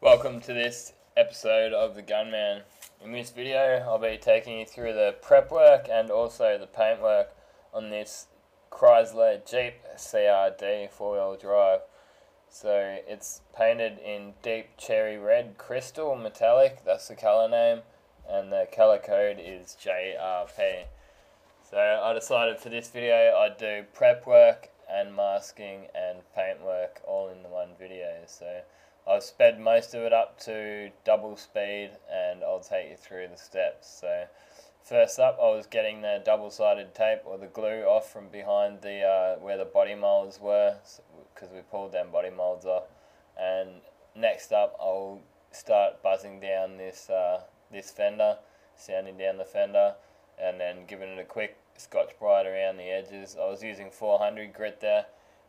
Welcome to this episode of The Gunman. In this video, I'll be taking you through the prep work and also the paint work on this Chrysler Jeep CRD four-wheel drive. So it's painted in deep cherry red crystal metallic, that's the colour name, and the colour code is JRP. So I decided for this video I'd do prep work and masking and paint work all in the one video. So I've sped most of it up to double speed and I'll take you through the steps. So first up I was getting the double-sided tape or the glue off from behind the uh, where the body molds were because we pulled them body molds off and next up I'll start buzzing down this uh, this fender sanding down the fender and then giving it a quick Scotch Brite around the edges. I was using 400 grit there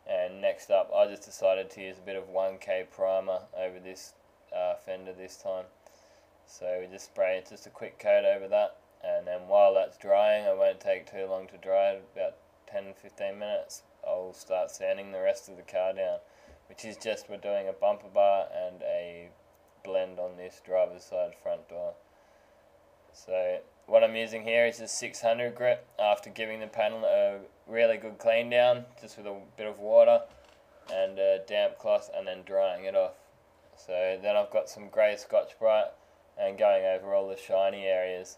and next up I just decided to use a bit of 1k primer over this uh, fender this time. So we just spray just a quick coat over that and then while that's drying, it won't take too long to dry, about 10-15 minutes, I'll start sanding the rest of the car down, which is just we're doing a bumper bar and a blend on this driver's side front door. So what I'm using here is a 600 grit after giving the panel a really good clean down just with a bit of water and a damp cloth and then drying it off. So then I've got some grey Scotch Brite and going over all the shiny areas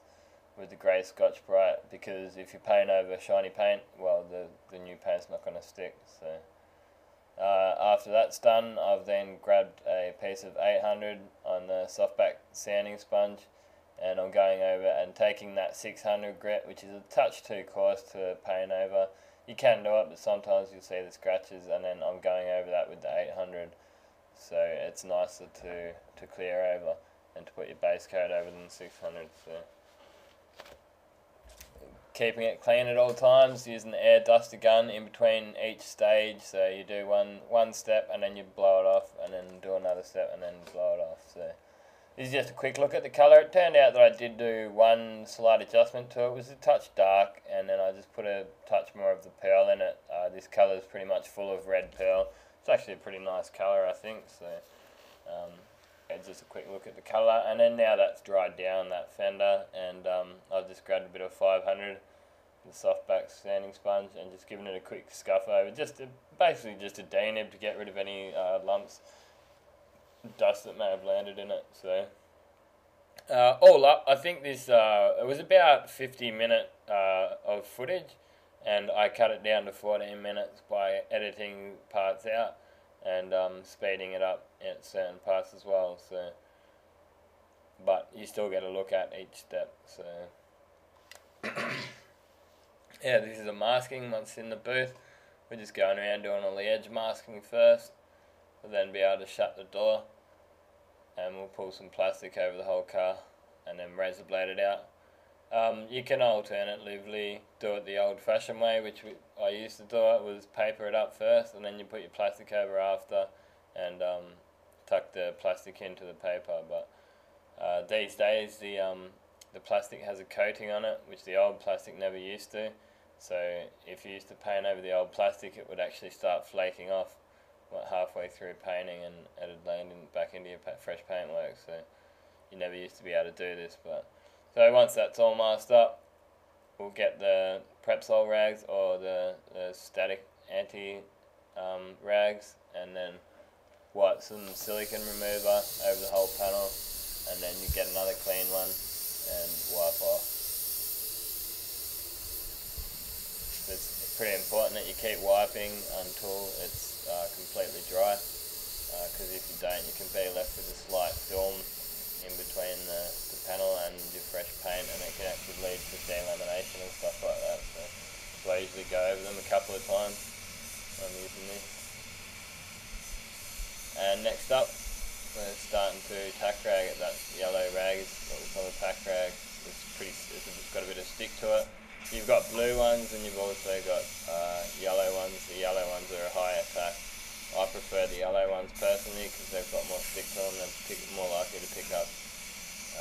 with the grey Scotch Brite because if you paint over shiny paint, well the, the new paint's not going to stick. So uh, after that's done, I've then grabbed a piece of 800 on the softback sanding sponge and I'm going over and taking that 600 grit, which is a touch too coarse to paint over. You can do it, but sometimes you'll see the scratches, and then I'm going over that with the 800, so it's nicer to, to clear over and to put your base coat over than 600. So keeping it clean at all times, using the air duster gun in between each stage. So you do one one step and then you blow it off, and then do another step and then blow it off. So this is just a quick look at the colour. It turned out that I did do one slight adjustment to it. It was a touch dark, and then I just put a touch more of the pearl in it. Uh, this colour is pretty much full of red pearl. It's actually a pretty nice colour, I think. So, um, it's just a quick look at the colour. And then now that's dried down, that fender, and um, I've just grabbed a bit of 500, the softback sanding sponge, and just given it a quick scuff over. Just a, basically just a denib to get rid of any uh, lumps dust that may have landed in it. So, uh, all up, I think this uh, it was about fifty minute uh, of footage, and I cut it down to fourteen minutes by editing parts out and um, speeding it up at certain parts as well. So, but you still get a look at each step. So. yeah, this is a masking once in the booth. We're just going around doing all the edge masking first. We'll then be able to shut the door and we'll pull some plastic over the whole car and then razor blade it out. Um, you can alternatively do it the old fashioned way, which we, I used to do it, was paper it up first and then you put your plastic over after and um, tuck the plastic into the paper. But uh, these days the, um, the plastic has a coating on it, which the old plastic never used to. So if you used to paint over the old plastic, it would actually start flaking off halfway through painting and it'd land in, back into your fresh paintwork. So you never used to be able to do this. But so once that's all masked up, we'll get the Prepsol rags or the, the static anti um, rags and then wipe some silicon remover over the whole panel and then you get another clean one and wipe off. It's pretty important that you keep wiping until it's uh, completely dry because uh, if you don't you can be left with a slight film in between the, the panel and your fresh paint and it can actually lead to delamination and stuff like that. So, so I usually go over them a couple of times when I'm using this and next up we're starting to tack rag it. That yellow rag is what we call a tack rag. It's pretty it's got a bit of stick to it You've got blue ones and you've also got uh, yellow ones. The yellow ones are a higher tack. I prefer the yellow ones personally because they've got more stick to them and pick, more likely to pick up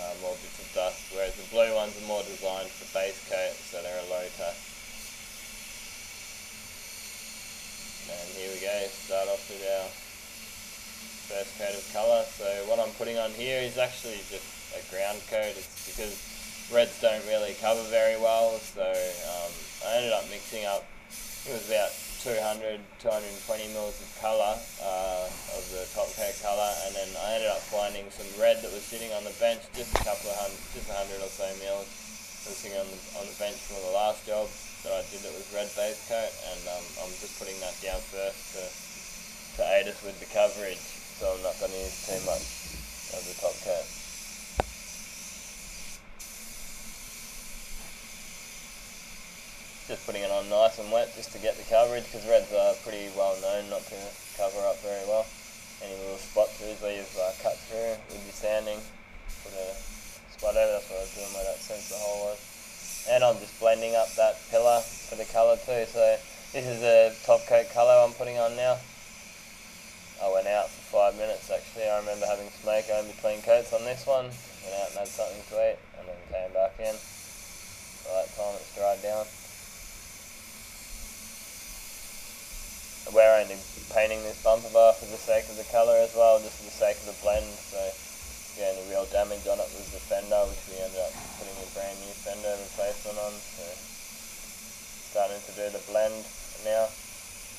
uh, more bits of dust, whereas the blue ones are more designed for base coat, so they're a low tack. And here we go, start off with our first base coat of colour. So what I'm putting on here is actually just a ground coat. It's because reds don't really cover very well. So um, I ended up mixing up, it was about 200, 220 mils of colour, uh, of the top coat colour, and then I ended up finding some red that was sitting on the bench, just a couple of hundred, just a hundred or so mils, was sitting on the, on the bench from the last job that I did that was red base coat, and um, I'm just putting that down first to, to aid us with the coverage, so I'm not going to use too much of the top coat. just putting it on nice and wet just to get the coverage because reds are pretty well known not to cover up very well. Any little spots where you've uh, cut through with your sanding, put a spot over, that's what I was doing where that sensor hole was. And I'm just blending up that pillar for the colour too, so this is the top coat colour I'm putting on now. I went out for five minutes actually, I remember having smoke in between coats on this one, went out and had something to eat and then came back in. By that time it's dried down. We're only painting this bumper bar for the sake of the colour as well, just for the sake of the blend. So the only real damage on it was the fender, which we ended up putting a brand new fender replacement on. So starting to do the blend now.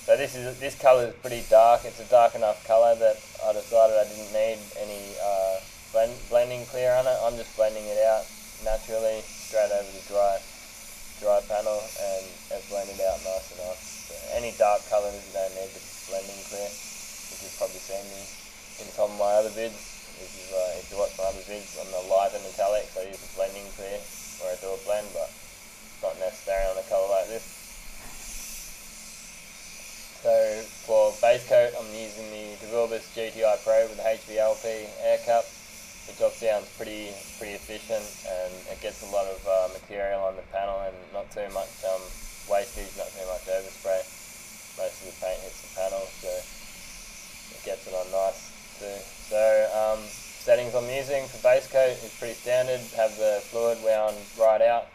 So this is this colour is pretty dark. It's a dark enough colour that I decided I didn't need any uh, blend, blending clear on it. I'm just blending it out naturally straight over the dry dry panel and blended out nice enough any dark colours you don't need the blending clear, which you've probably seen me in some of my other vids. If you, uh, if you watch my other vids on the light and metallics, I use the blending clear where I do a blend, but not necessary on a colour like this. So for base coat, I'm using the DeVilbiss GTI Pro with the HVLP air cap, which obviously sounds pretty pretty efficient and it gets a lot of uh, material on the panel and not too much um, wastage, not too much overspray. Most of the paint hits the panel, so it gets it on nice too. So um, settings I'm using for base coat is pretty standard. Have the fluid wound right out,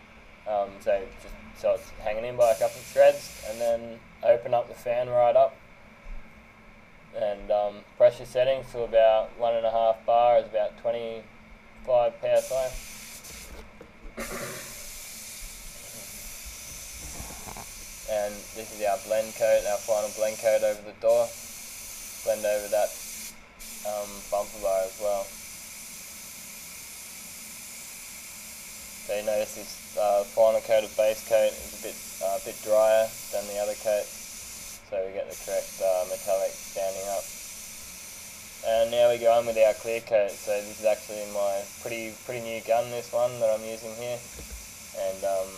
um, so just so it's hanging in by a couple of threads, and then open up the fan right up. And um, pressure settings to about one and a half bar is about 25 psi. and this is our blend coat, our final blend coat over the door. Blend over that um, bumper bar as well. So you notice this uh, final coat of base coat is a bit uh, a bit drier than the other coats, so we get the correct uh, metallic standing up. And now we go on with our clear coat. So this is actually my pretty pretty new gun, this one that I'm using here, and um,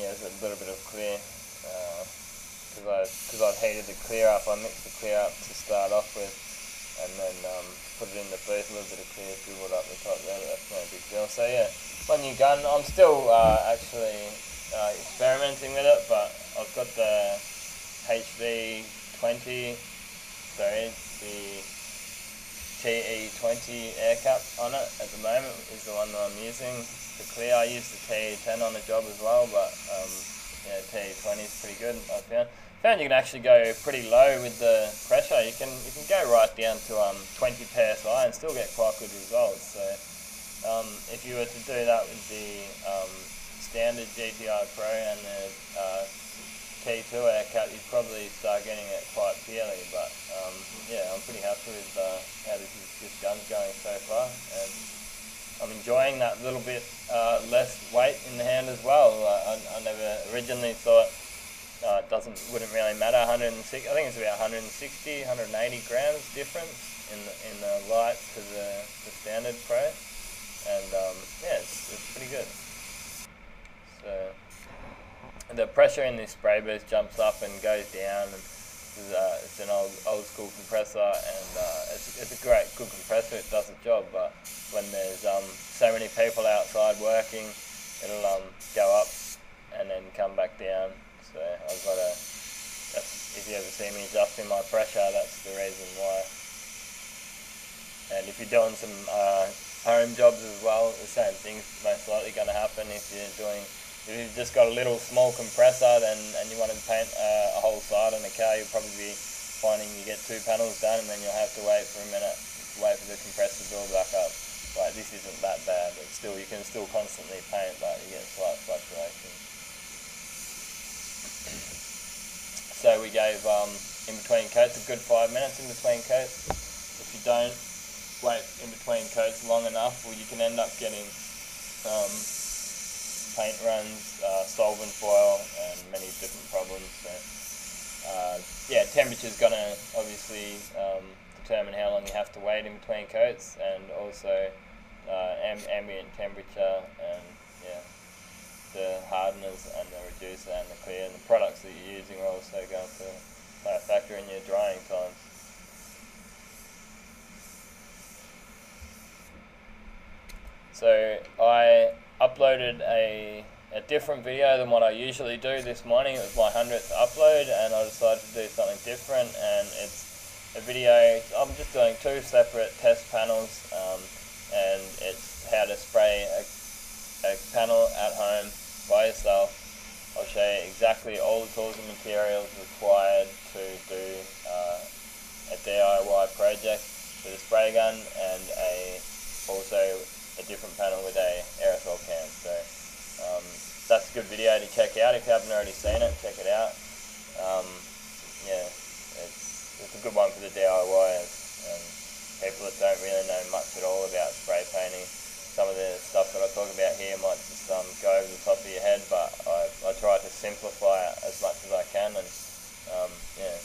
yeah, there's a little bit of clear because uh, I because I've heated the clear up. I mixed the clear up to start off with, and then um, put it in the booth. A little bit of clear dribbled up the top there, that's no big deal. So yeah, my new gun. I'm still uh, actually uh, experimenting with it, but I've got the HV20. Sorry, the TE20 air cap on it at the moment is the one that I'm using the clear. I used the TE10 on the job as well, but um, yeah, TE20 is pretty good. I found. Found you can actually go pretty low with the pressure. You can you can go right down to um, 20 psi and still get quite good results. So um, if you were to do that with the um, standard GTI Pro and the uh, T2 air cap, you'd probably start getting it quite clearly. But um, yeah, I'm pretty happy with uh, how this, is, this gun's going so far. And I'm enjoying that little bit uh, less weight in the hand as well. Uh, I, I, never originally thought it doesn't wouldn't really matter. 106, I think it's about 160, 180 grams difference in the, in the light to the, the standard pro, and um, yeah, it's, it's pretty good. So the pressure in this spray booth jumps up and goes down. And, is, uh, it's an old old school compressor and uh, it's, it's a great good compressor. It does the job, but when there's um, so many people outside working, it'll um, go up and then come back down. So I've got a. That's, if you ever see me adjusting my pressure, that's the reason why. And if you're doing some uh, home jobs as well, the same thing's most likely going to happen if you're doing if you've just got a little small compressor then and you want to paint uh, a whole side on a car, you'll probably be finding you get two panels done and then you'll have to wait for a minute, wait for the compressor to build back up. Like this isn't that bad. It's still you can still constantly paint, but you get slight fluctuations. So we gave um, in between coats a good five minutes in between coats. If you don't wait in between coats long enough, well, you can end up getting um, paint runs, uh, solvent boil, and many different problems. So, uh, yeah, going to obviously um, determine how long you have to wait in between coats, and also uh, am- ambient temperature, and yeah, the clear, and the products that you're using are also going to play a factor in your drying times. So I uploaded a, a different video than what I usually do this morning. It was my 100th upload and I decided to do something different and it's a video, I'm just doing two separate test panels um, and it's how to spray a, a panel at home by yourself. I'll show you exactly all the tools and materials required to do uh, a DIY project with a spray gun and a also a different panel with a aerosol can. So um, that's a good video to check out. If you haven't already seen it, check it out. Um, yeah, it's, it's a good one for the DIYers and people that don't really know much at all about spray painting. Some of the stuff that I talk about here might just um, go over the top of your head, but I, I try to simplify it as much as I can and um, yeah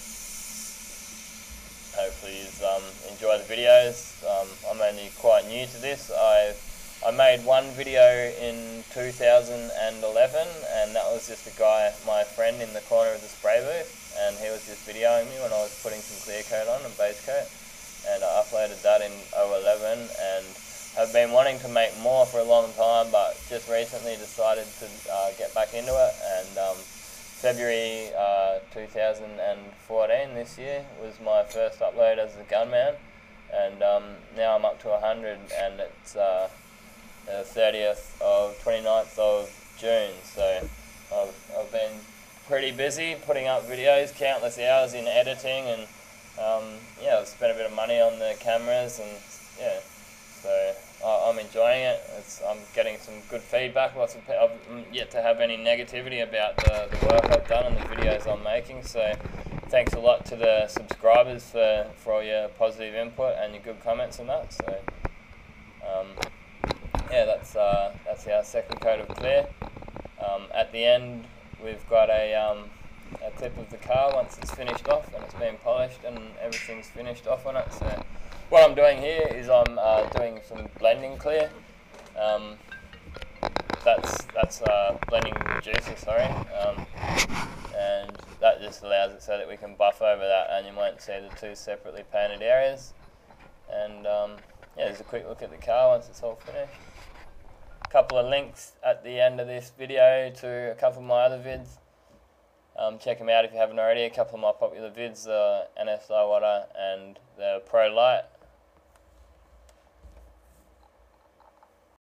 hopefully you um, enjoy the videos. Um, I'm only quite new to this. I I made one video in 2011 and that was just a guy, my friend in the corner of the spray booth and he was just videoing me when I was putting some clear coat on and base coat. And I uploaded that in 011 and have been wanting to make more for a long time but just recently decided to uh, get back into it. And um, February uh, 2014 this year was my first upload as a gunman, and um, now I'm up to 100, and it's uh, the 30th of 29th of June. So I've, I've been pretty busy putting up videos, countless hours in editing, and um, yeah, I've spent a bit of money on the cameras, and yeah, so I'm enjoying it. It's, I'm getting some good feedback. Lots of I've yet to have any negativity about the, the work I've done and the videos I'm making. So thanks a lot to the subscribers for, for all your positive input and your good comments and that. So um, yeah, that's uh, that's our second coat of clear. Um, at the end, we've got a um, a clip of the car once it's finished off and it's been polished and everything's finished off on it. So what I'm doing here is I'm uh, doing some blending clear. Um, that's that's uh, blending reducer, sorry, um, and that just allows it so that we can buff over that, and you won't see the two separately painted areas. And um, yeah, there's a quick look at the car once it's all finished. Couple of links at the end of this video to a couple of my other vids. Um, check them out if you haven't already. A couple of my popular vids, uh, Anest Iwata and the Pro Lite.